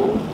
Senhor